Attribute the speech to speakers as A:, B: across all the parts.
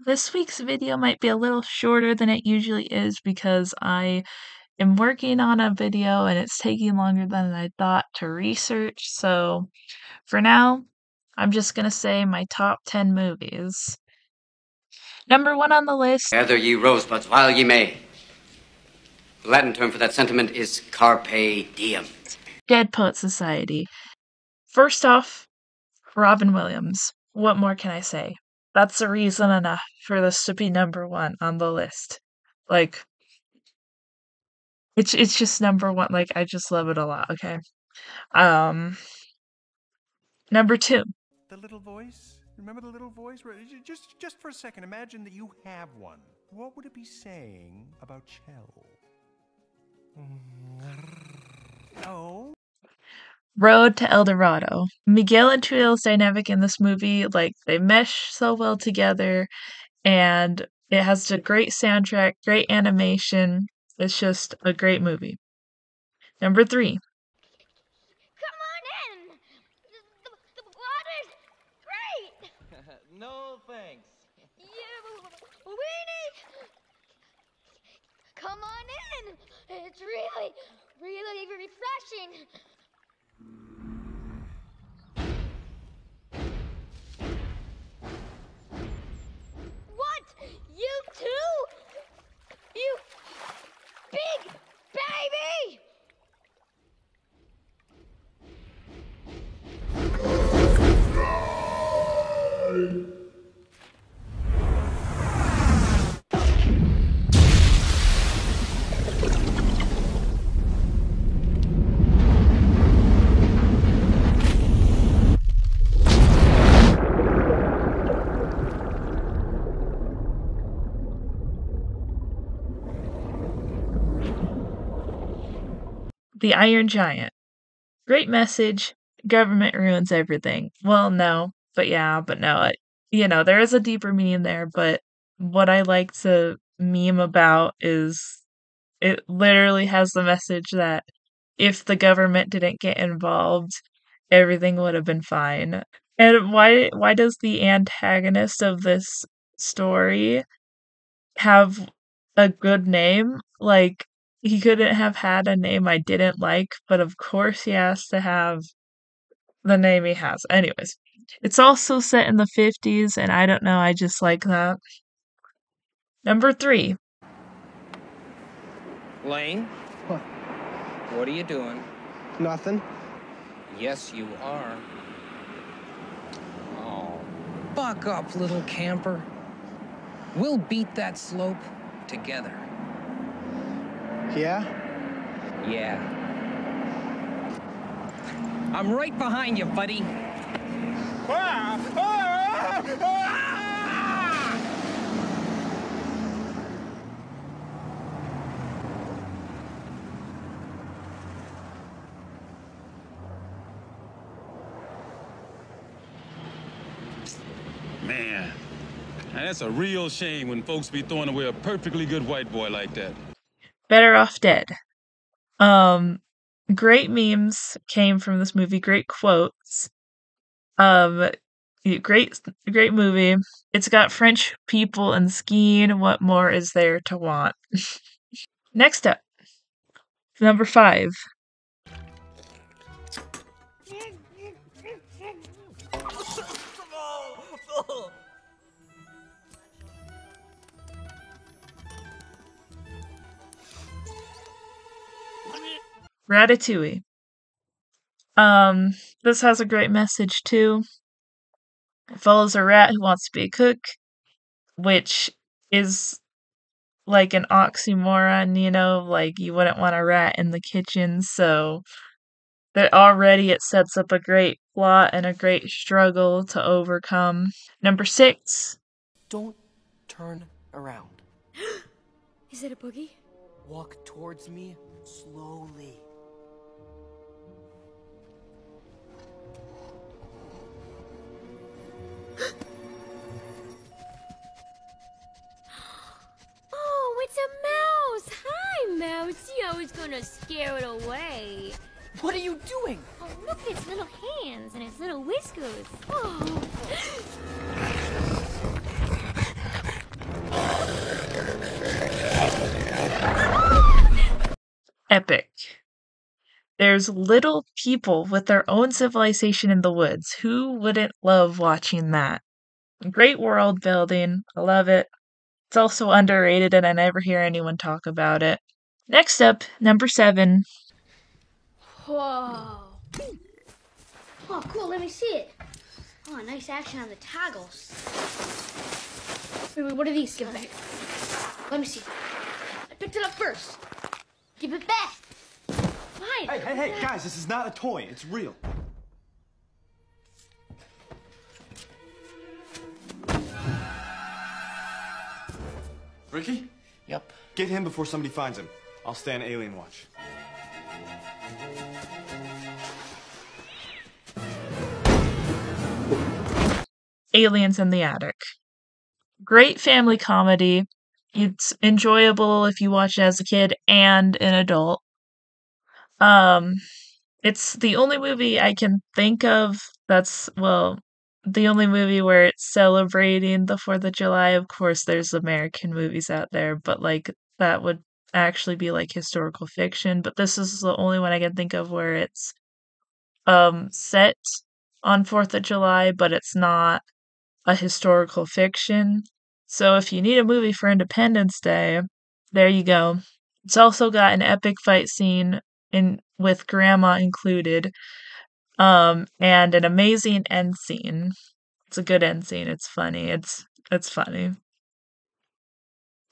A: This week's video might be a little shorter than it usually is because I am working on a video and it's taking longer than I thought to research. So for now, I'm just going to say my top 10 movies. Number one on the list.
B: Gather ye rosebuds while ye may. The Latin term for that sentiment is carpe diem.
A: Dead Poets Society. First off, Robin Williams. What more can I say? That's a reason enough for this to be number one on the list. Like, it's it's just number one. Like, I just love it a lot. Okay. Um. Number two.
C: The little voice. Remember the little voice? Just, just for a second, imagine that you have one. What would it be saying about Chell? Oh.
A: Road to El Dorado. Miguel and Tulio's dynamic in this movie, like they mesh so well together, and it has a great soundtrack, great animation. It's just a great movie. Number three.
D: Come on in. The, the, the water's great.
E: no thanks.
D: You weenie. Come on in. It's really, really refreshing. What?
A: The Iron Giant. Great message. Government ruins everything. Well, no, but yeah, but no. It, you know, there is a deeper meaning there, but what I like to meme about is it literally has the message that if the government didn't get involved, everything would have been fine. And why why does the antagonist of this story have a good name? Like he couldn't have had a name I didn't like, but of course he has to have the name he has. Anyways, it's also set in the 50s, and I don't know, I just like that. Number three.
E: Lane?
F: What?
E: What are you doing?
F: Nothing.
E: Yes, you are. Oh, buck up, little camper. We'll beat that slope together.
F: Yeah?
E: Yeah. I'm right behind you, buddy.
G: Man, now that's a real shame when folks be throwing away a perfectly good white boy like that.
A: Better Off Dead. Um, great memes came from this movie, great quotes. Um, great, great movie. It's got French people and skiing. What more is there to want? Next up, number five. Ratatouille. Um, this has a great message too. It follows a rat who wants to be a cook, which is like an oxymoron, you know, like you wouldn't want a rat in the kitchen, so that already it sets up a great plot and a great struggle to overcome. Number six.
H: Don't turn around.
D: Is it a boogie?
H: Walk towards me slowly.
D: gonna scare it away.
H: What are you doing?
D: Oh, look at its little hands and its little whiskers. Oh.
A: Epic. There's little people with their own civilization in the woods. Who wouldn't love watching that? Great world building. I love it. It's also underrated, and I never hear anyone talk about it. Next up, number seven.
D: Whoa. Oh, cool. Let me see it. Oh, nice action on the toggles. Wait, wait, what are these? Give it back. Let me see. I picked it up first. Give it back. Fine.
F: Hey, hey, hey, guys, this is not a toy. It's real. Ricky?
H: Yep.
F: Get him before somebody finds him. I'll stand alien watch.
A: Aliens in the Attic. Great family comedy. It's enjoyable if you watch it as a kid and an adult. Um, it's the only movie I can think of that's, well, the only movie where it's celebrating the 4th of July. Of course, there's American movies out there, but like that would actually be like historical fiction. But this is the only one I can think of where it's um set on 4th of July, but it's not a historical fiction. So if you need a movie for Independence Day, there you go. It's also got an epic fight scene in with grandma included. Um and an amazing end scene. It's a good end scene. It's funny. It's it's funny.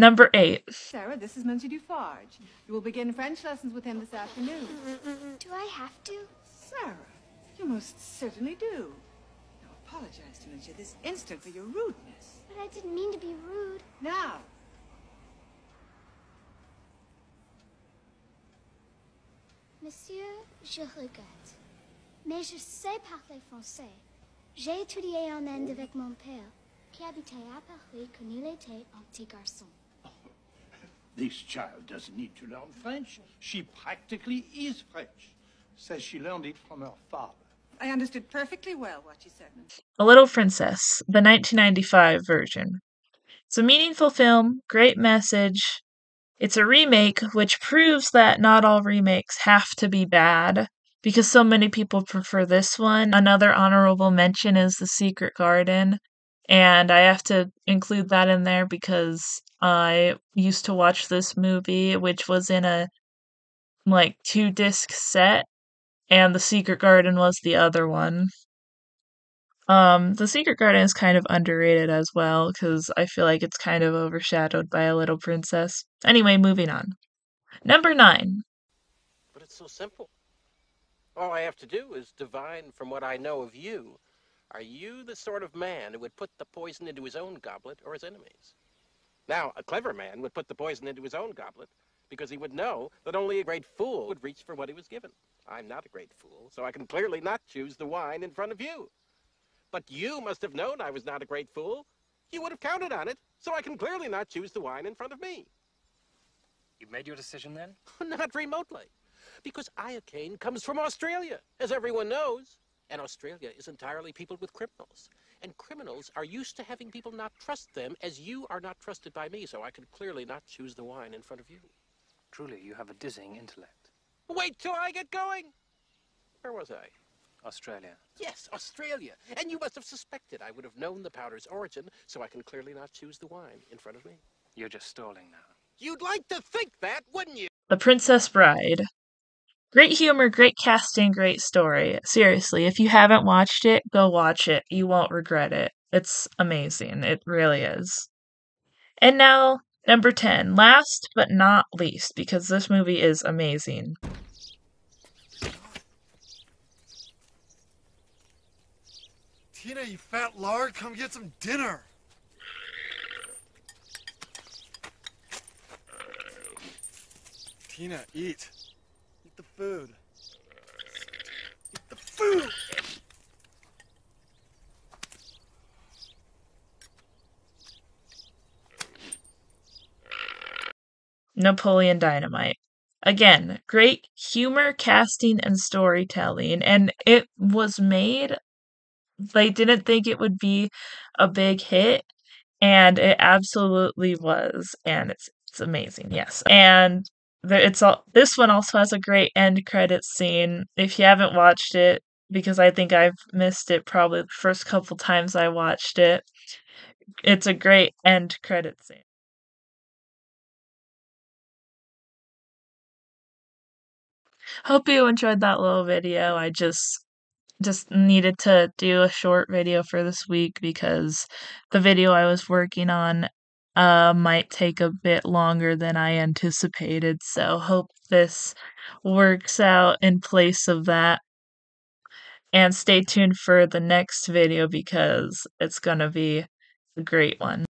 A: Number 8.
I: Sarah, this is Monsieur Dufarge. You will begin French lessons with him this afternoon.
D: Do I have to?
I: Sarah, you most certainly do. Now apologize to Monsieur this instant for your rudeness.
D: But I didn't mean to be rude.
I: Now,
D: Monsieur, je regrette. Mais je sais parler français. J'ai étudié en Inde avec mon père, qui habitait à Paris quand il était un petit garçon.
J: This child doesn't need to learn French. She practically is French. Says she learned it from her father.
I: I understood perfectly well what she said.
A: A Little Princess, the 1995 version. It's a meaningful film, great message. It's a remake, which proves that not all remakes have to be bad, because so many people prefer this one. Another honorable mention is The Secret Garden, and I have to include that in there because I used to watch this movie, which was in a like two disc set, and The Secret Garden was the other one. Um, The Secret Garden is kind of underrated as well because I feel like it's kind of overshadowed by A Little Princess. Anyway, moving on. Number nine.
K: But it's so simple. All I have to do is divine from what I know of you. Are you the sort of man who would put the poison into his own goblet or his enemy's? Now, a clever man would put the poison into his own goblet because he would know that only a great fool would reach for what he was given. I'm not a great fool, so I can clearly not choose the wine in front of you. But you must have known I was not a great fool. You would have counted on it, so I can clearly not choose the wine in front of me.
L: You've made your decision then?
K: not remotely. Because iocane comes from Australia, as everyone knows. And Australia is entirely peopled with criminals. And criminals are used to having people not trust them, as you are not trusted by me, so I can clearly not choose the wine in front of you.
L: Truly, you have a dizzying intellect.
K: Wait till I get going! Where was I?
L: Australia.
K: Yes, Australia. And you must have suspected I would have known the powder's origin, so I can clearly not choose the wine in front of me.
L: You're just stalling now.
K: You'd like to think that, wouldn't you?
A: The Princess Bride. Great humor, great casting, great story. Seriously, if you haven't watched it, go watch it. You won't regret it. It's amazing. It really is. And now, number 10. Last but not least, because this movie is amazing.
M: Tina, you fat lard, come get some dinner. Tina, eat. Food. Eat the food!
A: Napoleon Dynamite. Again, great humor, casting, and storytelling. And it was made, they didn't think it would be a big hit, and it absolutely was. And it's, it's amazing, yes. And it's all this one also has a great end credit scene. If you haven't watched it, because I think I've missed it probably the first couple times I watched it, it's a great end credit scene. Hope you enjoyed that little video. I just just needed to do a short video for this week because the video I was working on uh might take a bit longer than I anticipated. So hope this works out in place of that. And stay tuned for the next video because it's going to be a great one.